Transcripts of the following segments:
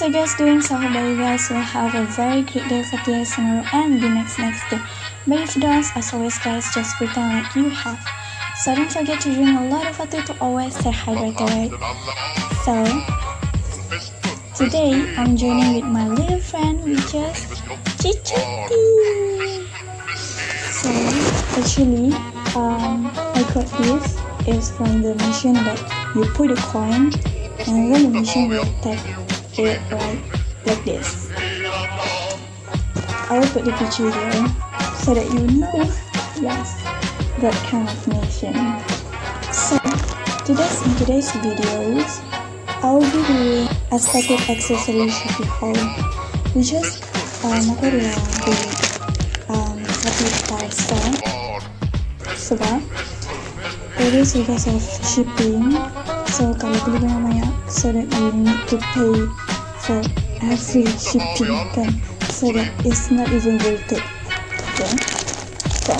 You guys doing? So I that you guys will have a very great day for today tomorrow and the next next day. But if you don't, as always guys, just pretend like you have. So don't forget to drink a lot of water to always stay hydrated. Right? So today I'm joining with my little friend which is Chichiti. So actually um I got this is from the machine that you put a coin and then the machine will it right like this. I will put the picture here so that you know, yes, that kind of machine. So, today's in today's videos, I will be doing aesthetic accessory shopping haul, which is um, ada di um, toy store sebab it is because of shipping so kalau beli dengan banyak so that you need to pay for every shipping kan so that it's not even worth it. Okay? So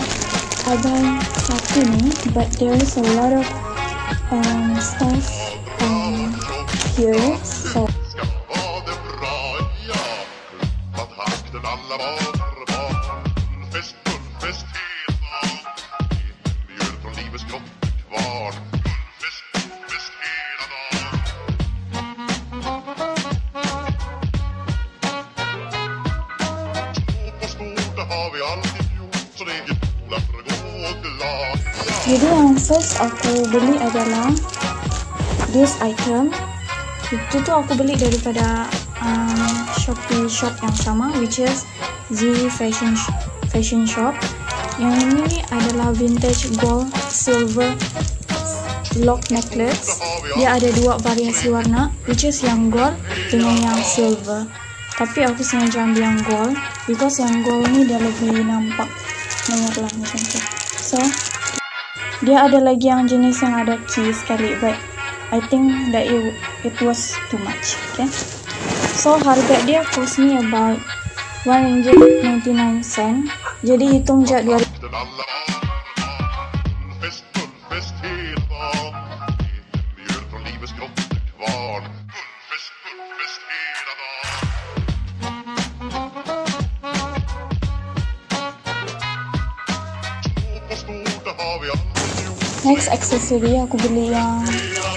ada satu ni but there is a lot of um, stuff um, here so Jadi yang first aku beli adalah this item. Itu tu aku beli daripada um, Shopee shop yang sama which is Z Fashion Sh- Fashion Shop. Yang ini adalah vintage gold silver lock necklace. Dia ada dua variasi warna which is yang gold dengan yang silver. Tapi aku sengaja ambil yang gold because yang gold ni dia lebih nampak menyerlah macam tu. So, dia ada lagi yang jenis yang ada key sekali but I think that it, it was too much okay? So harga dia cost me about 1 ringgit 99 sen jadi hitung je 2000 next accessory aku beli yang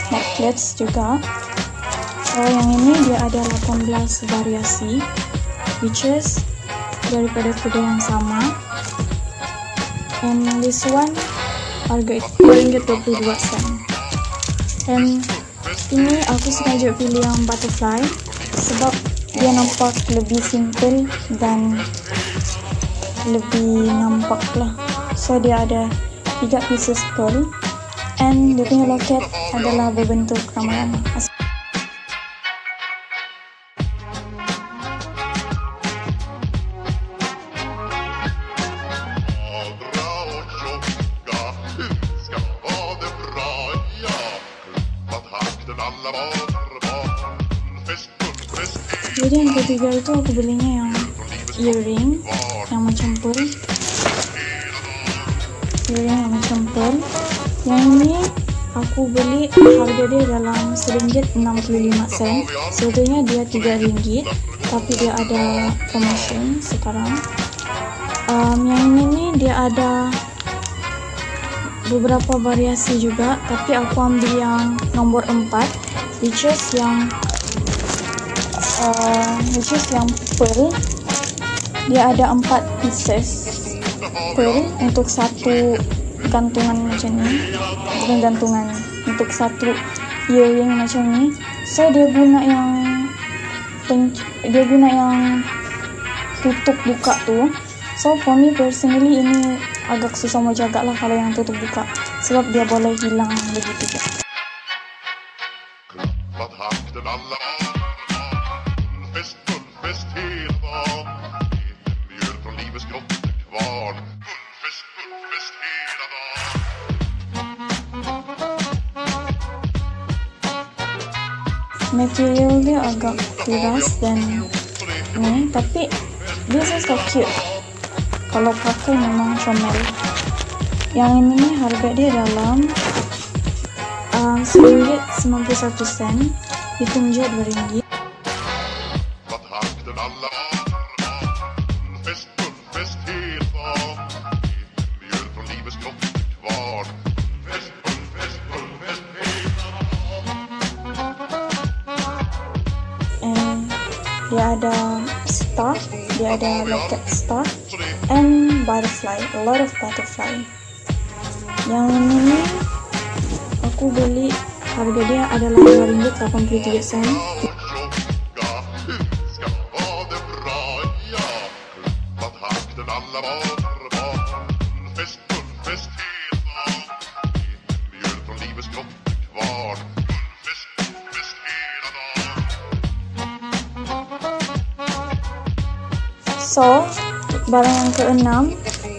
necklace juga. So yang ini dia ada 18 variasi which is daripada kedai yang sama. And this one harga itu 2 ringgit 22 sen. And ini aku sengaja pilih yang butterfly sebab dia nampak lebih simple dan lebih nampak lah. So dia ada tiga pieces pearl and dia punya loket adalah berbentuk ramalan. Jadi yang ketiga itu aku belinya yang earring yang macam pearl earring yang pearl yang ini aku beli harga dia dalam seringgit 65 sen. Sebetulnya dia 3 ringgit tapi dia ada promotion sekarang. Um, yang ini ni dia ada beberapa variasi juga tapi aku ambil yang nombor 4 which is yang uh, which is yang pearl. Dia ada 4 pieces pearl untuk satu gantungan macam ni bukan gantungan untuk satu earring macam ni so dia guna yang dia guna yang tutup buka tu so for me personally ini agak susah mau jaga lah kalau yang tutup buka. Sebab dia boleh hilang begitu Material dia agak keras dan ni tapi this is so cute. Kalau pakai memang comel. Yang ini ni harga dia dalam um, RM1.91 hitung je RM2 locket star and butterfly a lot of butterfly. Yang ini aku beli harga dia adalah RM2.83 sen So, barang yang keenam,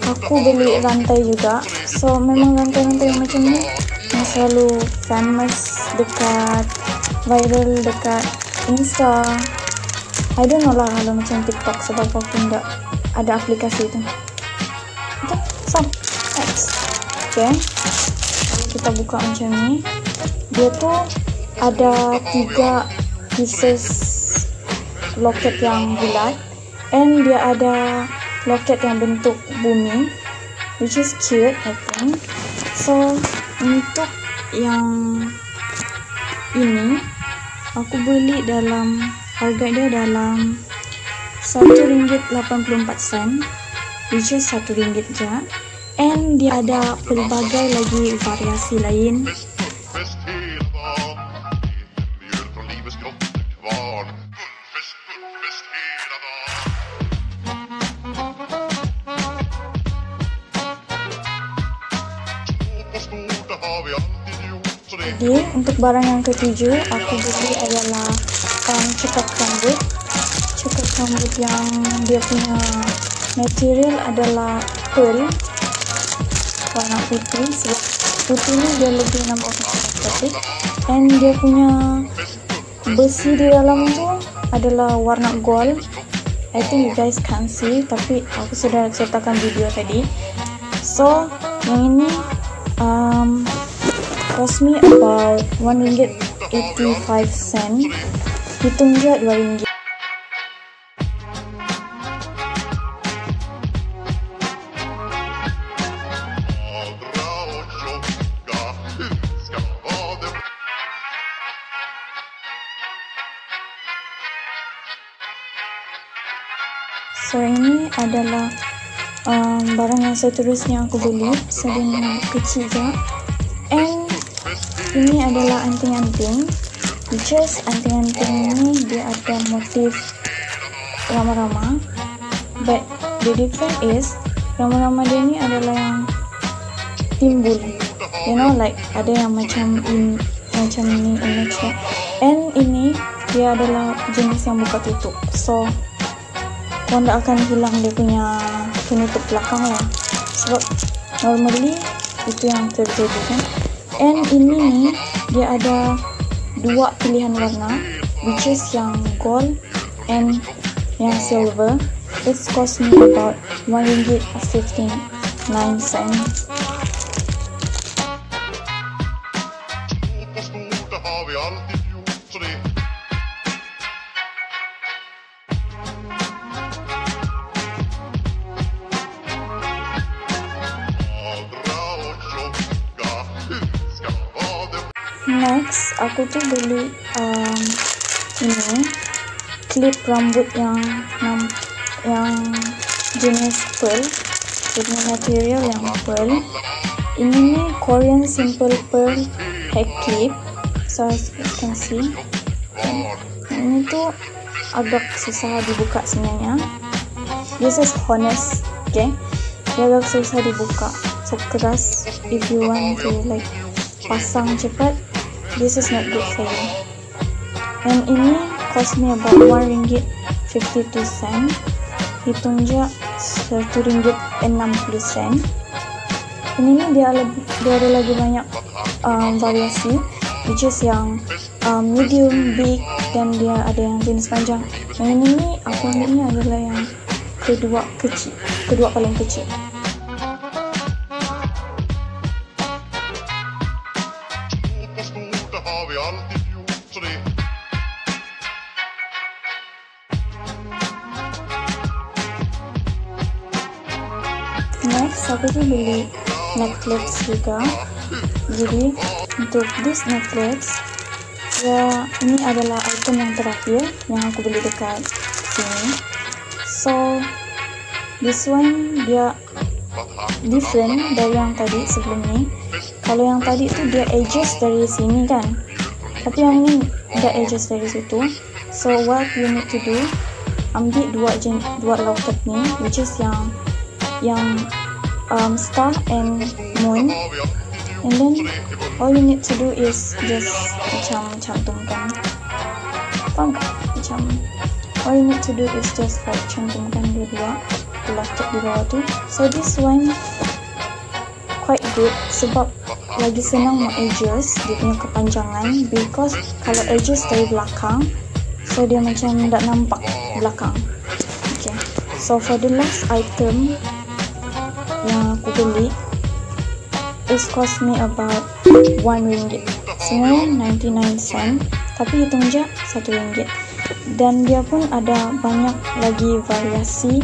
aku beli rantai juga. So, memang rantai-rantai macam ni yang selalu famous dekat viral dekat Insta. I don't know lah kalau macam TikTok sebab aku tidak ada aplikasi tu. Okay, so next. Okay, kita buka macam ni. Dia tu ada tiga pieces loket yang bulat and dia ada loket yang bentuk bumi which is cute I think so untuk yang ini aku beli dalam harga dia dalam satu ringgit 84 sen which is satu ringgit je and dia ada pelbagai lagi variasi lain Jadi untuk barang yang ketujuh aku beli adalah um, cekat rambut. Cekat rambut yang dia punya material adalah pearl warna putih. Sebab putih ni dia lebih nampak cantik. And dia punya besi di dalam tu adalah warna gold. I think you guys can see tapi aku sudah sertakan video tadi. So yang ini um, cost me about 1 ringgit 85 sen hitung je 2 ringgit. So ini adalah um, barang yang seterusnya aku beli. Sedang kecil je and ini adalah anting-anting. Is anting-anting ini dia ada motif rama-rama but the difference is rama-rama dia ni adalah yang timbul. You know like ada yang macam in, macam ni image nya and ini dia adalah jenis yang buka tutup. So kau tak akan hilang dia punya penutup belakang lah. Sebab normally itu yang terjadi kan and ini ni dia ada dua pilihan warna which is yang gold and yang silver. It's cost me about 1 ringgit 59 cents. Next, aku tu beli um, ini clip rambut yang yang jenis pearl, jadi material yang pearl. Ini ni Korean simple pearl hair clip, so as you can see. Ini tu agak susah dibuka sebenarnya. This is honest, okay? Dia agak susah dibuka, so keras if you want to like pasang cepat this is not good for you. And ini cost me about 1 ringgit 52 sen hitung je 1 ringgit 60 sen ini ni dia, lebih, dia ada lagi banyak um, variasi which is yang um, medium, big dan dia ada yang jenis panjang. Yang ini ni aku ambil adalah yang kedua kecil kedua paling kecil next aku tu beli necklace juga jadi untuk this necklace ya ini adalah item yang terakhir yang aku beli dekat sini. So this one dia different dari yang tadi sebelum ni. Kalau yang tadi tu dia edges dari sini kan. Tapi yang ni dia edges dari situ. So what you need to do ambil dua jen, dua locket ni which is yang yang um, star and moon. And then all you need to do is just macam cantumkan faham tak? Macam all you need to do is just like cantumkan dua-dua locket di bawah tu. So this one quite good sebab lagi senang nak adjust dia punya kepanjangan. Because kalau adjust dari belakang so dia macam tak nampak belakang. Okay. So for the last item yang aku beli it cost me about 1 ringgit. Sebenarnya 99 sen tapi hitung je 1 ringgit. Dan dia pun ada banyak lagi variasi